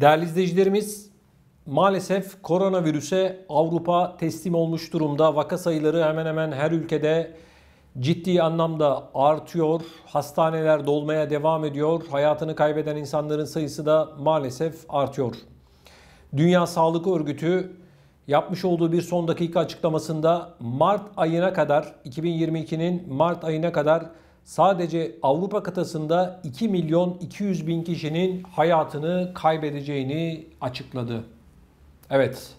Değerli izleyicilerimiz, maalesef koronavirüse Avrupa teslim olmuş durumda. Vaka sayıları hemen hemen her ülkede ciddi anlamda artıyor. Hastaneler dolmaya devam ediyor. Hayatını kaybeden insanların sayısı da maalesef artıyor. Dünya Sağlık Örgütü yapmış olduğu bir son dakika açıklamasında Mart ayına kadar 2022'nin Mart ayına kadar sadece Avrupa kıtasında 2 milyon 200 bin kişinin hayatını kaybedeceğini açıkladı. Evet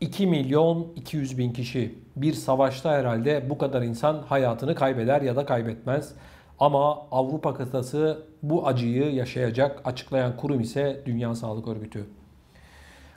2 milyon 200 bin kişi bir savaşta herhalde bu kadar insan hayatını kaybeder ya da kaybetmez. Ama Avrupa kıtası bu acıyı yaşayacak açıklayan kurum ise Dünya Sağlık Örgütü.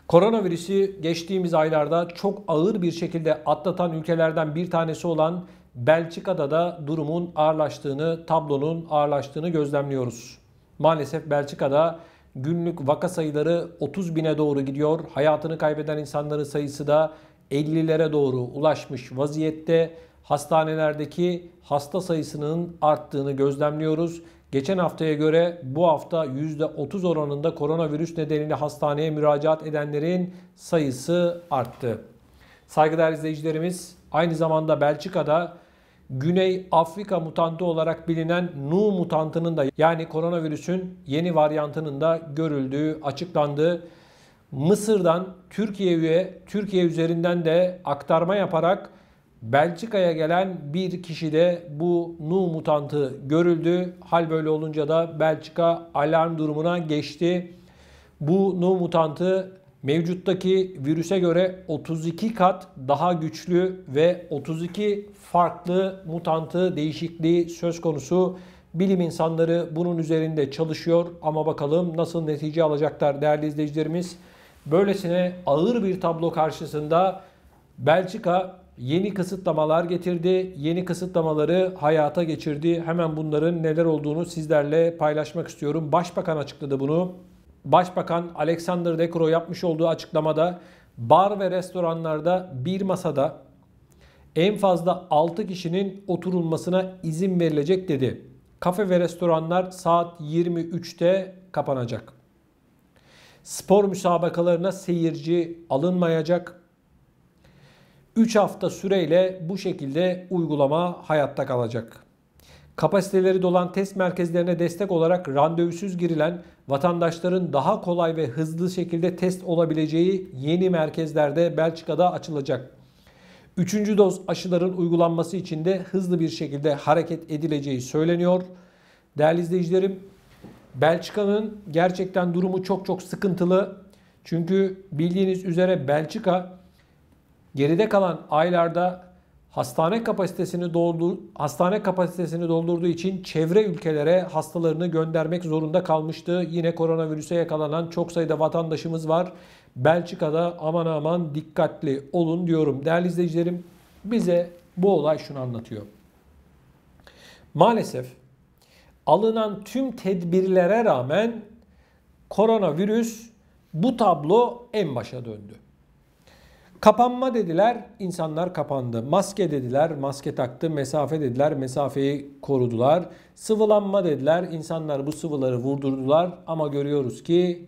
Koronavirüsü geçtiğimiz aylarda çok ağır bir şekilde atlatan ülkelerden bir tanesi olan Belçika'da da durumun ağırlaştığını, tablonun ağırlaştığını gözlemliyoruz. Maalesef Belçika'da günlük vaka sayıları 30 bine doğru gidiyor. Hayatını kaybeden insanların sayısı da 50'lere doğru ulaşmış vaziyette. Hastanelerdeki hasta sayısının arttığını gözlemliyoruz. Geçen haftaya göre bu hafta %30 oranında koronavirüs nedeniyle hastaneye müracaat edenlerin sayısı arttı. Saygıdeğer izleyicilerimiz aynı zamanda Belçika'da Güney Afrika mutantı olarak bilinen Nu mutantının da yani koronavirüsün yeni varyantının da görüldüğü açıklandı. Mısır'dan Türkiye'ye Türkiye üzerinden de aktarma yaparak Belçika'ya gelen bir kişide bu Nu mutantı görüldü. Hal böyle olunca da Belçika alarm durumuna geçti. Bu Nu mutantı mevcuttaki virüse göre 32 kat daha güçlü ve 32 farklı mutantı değişikliği söz konusu. Bilim insanları bunun üzerinde çalışıyor ama bakalım nasıl netice alacaklar değerli izleyicilerimiz. Böylesine ağır bir tablo karşısında Belçika yeni kısıtlamalar getirdi. Yeni kısıtlamaları hayata geçirdi. Hemen bunların neler olduğunu sizlerle paylaşmak istiyorum. Başbakan açıkladı bunu. Başbakan Alexander De Croo yapmış olduğu açıklamada bar ve restoranlarda bir masada en fazla 6 kişinin oturulmasına izin verilecek dedi. Kafe ve restoranlar saat 23'te kapanacak. Spor müsabakalarına seyirci alınmayacak. 3 hafta süreyle bu şekilde uygulama hayatta kalacak. Kapasiteleri dolan test merkezlerine destek olarak randevusuz girilen vatandaşların daha kolay ve hızlı şekilde test olabileceği yeni merkezlerde Belçika'da açılacak. Üçüncü doz aşıların uygulanması için de hızlı bir şekilde hareket edileceği söyleniyor. Değerli izleyicilerim, Belçika'nın gerçekten durumu çok çok sıkıntılı. Çünkü bildiğiniz üzere Belçika geride kalan aylarda hastane kapasitesini doldur hastane kapasitesini doldurduğu için çevre ülkelere hastalarını göndermek zorunda kalmıştı. Yine koronavirüse yakalanan çok sayıda vatandaşımız var. Belçika'da aman aman dikkatli olun diyorum. Değerli izleyicilerim bize bu olay şunu anlatıyor. Maalesef alınan tüm tedbirlere rağmen koronavirüs bu tablo en başa döndü. Kapanma dediler, insanlar kapandı. Maske dediler, maske taktı. Mesafe dediler, mesafeyi korudular. Sıvılanma dediler, insanlar bu sıvıları vurdurdular. Ama görüyoruz ki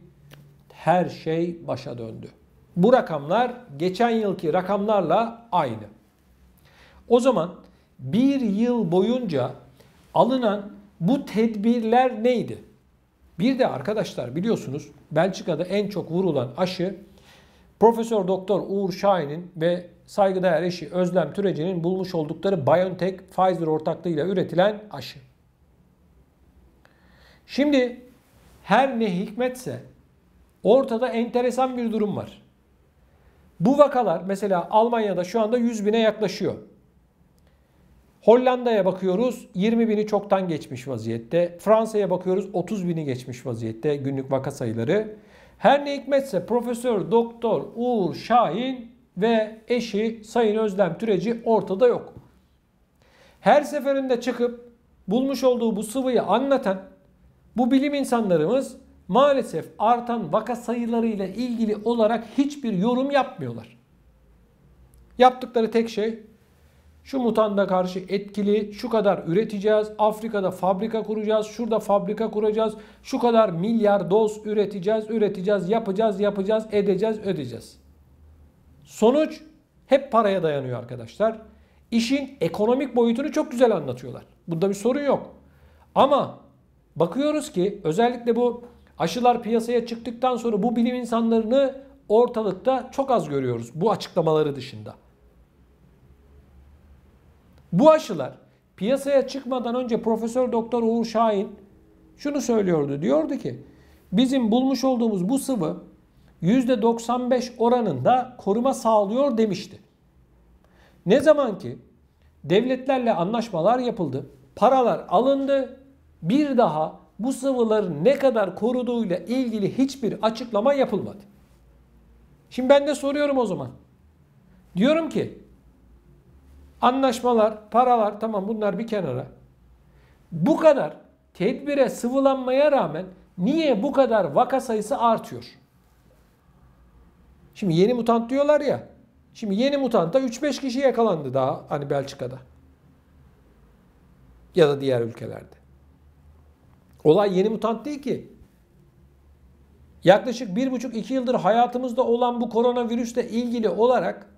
her şey başa döndü. Bu rakamlar geçen yılki rakamlarla aynı. O zaman bir yıl boyunca alınan bu tedbirler neydi? Bir de arkadaşlar biliyorsunuz Belçika'da en çok vurulan aşı Profesör Doktor Uğur Şahin'in ve saygıdeğer eşi Özlem Türeci'nin bulmuş oldukları BioNTech Pfizer ortaklığıyla üretilen aşı. Şimdi her ne hikmetse ortada enteresan bir durum var. Bu vakalar mesela Almanya'da şu anda 100 bine yaklaşıyor. Hollanda'ya bakıyoruz 20 bini çoktan geçmiş vaziyette. Fransa'ya bakıyoruz 30 bini geçmiş vaziyette günlük vaka sayıları. Her ne hikmetse Profesör Doktor Uğur Şahin ve eşi Sayın Özlem Türeci ortada yok. Her seferinde çıkıp bulmuş olduğu bu sıvıyı anlatan bu bilim insanlarımız maalesef artan vaka sayılarıyla ilgili olarak hiçbir yorum yapmıyorlar. Yaptıkları tek şey Şu mutanda karşı etkili, şu kadar üreteceğiz, Afrika'da fabrika kuracağız, şurada fabrika kuracağız, şu kadar milyar doz üreteceğiz, üreteceğiz, yapacağız, yapacağız, edeceğiz, ödeyeceğiz. Sonuç hep paraya dayanıyor arkadaşlar. İşin ekonomik boyutunu çok güzel anlatıyorlar. Bunda bir sorun yok. Ama bakıyoruz ki özellikle bu aşılar piyasaya çıktıktan sonra bu bilim insanlarını ortalıkta çok az görüyoruz bu açıklamaları dışında. Bu aşılar piyasaya çıkmadan önce Profesör Doktor Uğur Şahin şunu söylüyordu. Diyordu ki bizim bulmuş olduğumuz bu sıvı %95 oranında koruma sağlıyor demişti. Ne zaman ki devletlerle anlaşmalar yapıldı, paralar alındı, bir daha bu sıvıların ne kadar koruduğuyla ilgili hiçbir açıklama yapılmadı. Şimdi ben de soruyorum o zaman. Diyorum ki anlaşmalar, paralar tamam bunlar bir kenara. Bu kadar tedbire sıvılanmaya rağmen niye bu kadar vaka sayısı artıyor? Şimdi yeni mutant diyorlar ya. Şimdi yeni mutantta 3-5 kişi yakalandı daha hani Belçika'da. Ya da diğer ülkelerde. Olay yeni mutant değil ki. Yaklaşık 1,5-2 yıldır hayatımızda olan bu koronavirüsle ilgili olarak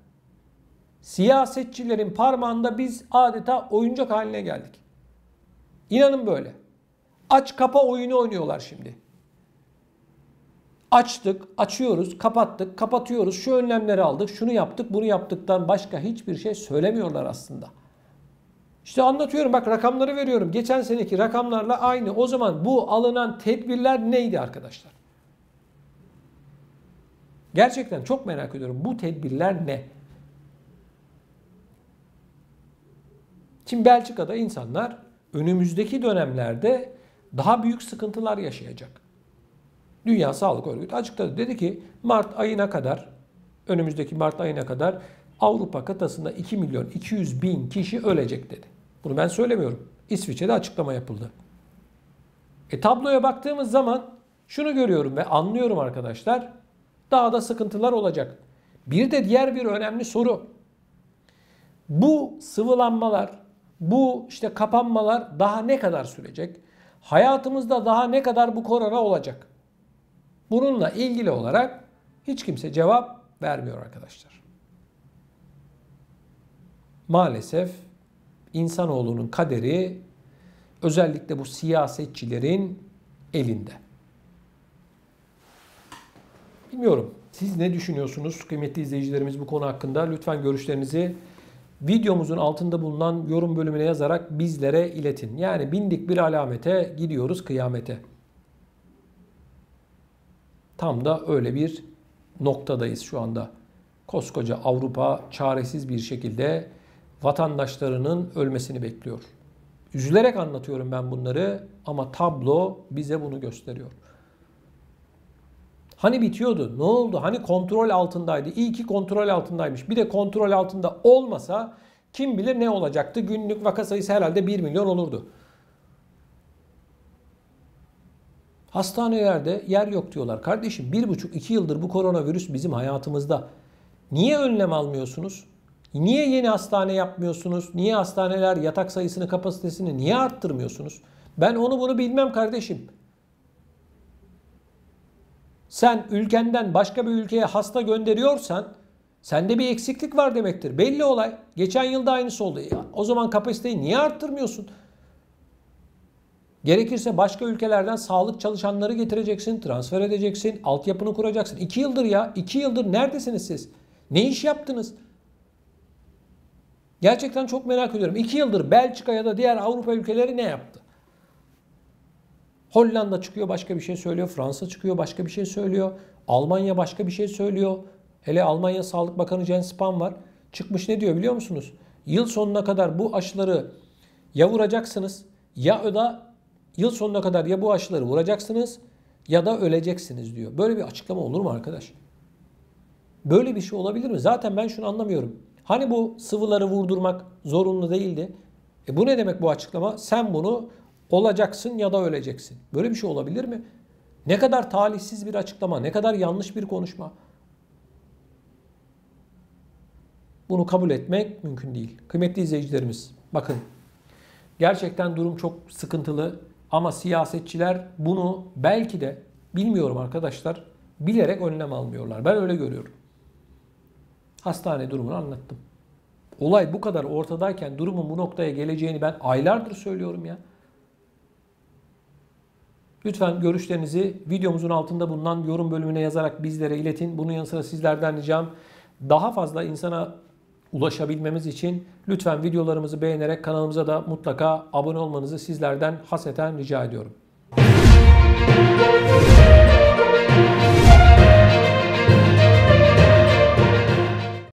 siyasetçilerin parmağında biz adeta oyuncak haline geldik. İnanın böyle. Aç kapa oyunu oynuyorlar şimdi. Açtık, açıyoruz, kapattık, kapatıyoruz. Şu önlemleri aldık, şunu yaptık, bunu yaptıktan başka hiçbir şey söylemiyorlar aslında. İşte anlatıyorum bak rakamları veriyorum. Geçen seneki rakamlarla aynı. O zaman bu alınan tedbirler neydi arkadaşlar? Gerçekten çok merak ediyorum. Bu tedbirler ne? Şimdi Belçika'da insanlar önümüzdeki dönemlerde daha büyük sıkıntılar yaşayacak. Dünya Sağlık Örgütü açıkladı. Dedi ki Mart ayına kadar, önümüzdeki Mart ayına kadar Avrupa kıtasında 2 milyon 200 bin kişi ölecek dedi. Bunu ben söylemiyorum. İsviçre'de açıklama yapıldı. E tabloya baktığımız zaman şunu görüyorum ve anlıyorum arkadaşlar. Daha da sıkıntılar olacak. Bir de diğer bir önemli soru. Bu sıvılanmalar, bu işte kapanmalar daha ne kadar sürecek? Hayatımızda daha ne kadar bu korona olacak? Bununla ilgili olarak hiç kimse cevap vermiyor arkadaşlar. Maalesef insanoğlunun kaderi özellikle bu siyasetçilerin elinde. Bilmiyorum. Siz ne düşünüyorsunuz kıymetli izleyicilerimiz bu konu hakkında? Lütfen görüşlerinizi videomuzun altında bulunan yorum bölümüne yazarak bizlere iletin. Yani bindik bir alamete gidiyoruz kıyamete. Tam da öyle bir noktadayız şu anda. Koskoca Avrupa çaresiz bir şekilde vatandaşlarının ölmesini bekliyor. Üzülerek anlatıyorum ben bunları ama tablo bize bunu gösteriyor. Hani bitiyordu? Ne oldu? Hani kontrol altındaydı? İyi ki kontrol altındaymış. Bir de kontrol altında olmasa kim bilir ne olacaktı? Günlük vaka sayısı herhalde 1 milyon olurdu. Hastanelerde yer yok diyorlar. Kardeşim 1,5-2 yıldır bu koronavirüs bizim hayatımızda. Niye önlem almıyorsunuz? Niye yeni hastane yapmıyorsunuz? Niye hastaneler yatak sayısını, kapasitesini niye arttırmıyorsunuz? Ben onu bunu bilmem kardeşim. Sen ülkenden başka bir ülkeye hasta gönderiyorsan sende bir eksiklik var demektir. Belli olay. Geçen yılda aynısı oldu. Ya, o zaman kapasiteyi niye arttırmıyorsun? Gerekirse başka ülkelerden sağlık çalışanları getireceksin, transfer edeceksin, altyapını kuracaksın. İki yıldır ya, iki yıldır neredesiniz siz? Ne iş yaptınız? Gerçekten çok merak ediyorum. İki yıldır Belçika ya da diğer Avrupa ülkeleri ne yaptı? Hollanda çıkıyor başka bir şey söylüyor. Fransa çıkıyor başka bir şey söylüyor. Almanya başka bir şey söylüyor. Hele Almanya Sağlık Bakanı Jens Spahn var. Çıkmış ne diyor biliyor musunuz? Yıl sonuna kadar bu aşıları ya vuracaksınız ya da yıl sonuna kadar ya bu aşıları vuracaksınız ya da öleceksiniz diyor. Böyle bir açıklama olur mu arkadaş? Böyle bir şey olabilir mi? Zaten ben şunu anlamıyorum. Hani bu sıvıları vurdurmak zorunlu değildi? E bu ne demek bu açıklama? Sen bunu olacaksın ya da öleceksin. Böyle bir şey olabilir mi? Ne kadar talihsiz bir açıklama, ne kadar yanlış bir konuşma. Bunu kabul etmek mümkün değil. Kıymetli izleyicilerimiz bakın gerçekten durum çok sıkıntılı ama siyasetçiler bunu belki de bilmiyorum arkadaşlar bilerek önlem almıyorlar. Ben öyle görüyorum. Hastane durumunu anlattım. Olay bu kadar ortadayken durumun bu noktaya geleceğini ben aylardır söylüyorum ya. Lütfen görüşlerinizi videomuzun altında bulunan yorum bölümüne yazarak bizlere iletin. Bunun yanı sıra sizlerden ricam daha fazla insana ulaşabilmemiz için lütfen videolarımızı beğenerek kanalımıza da mutlaka abone olmanızı sizlerden haseten rica ediyorum.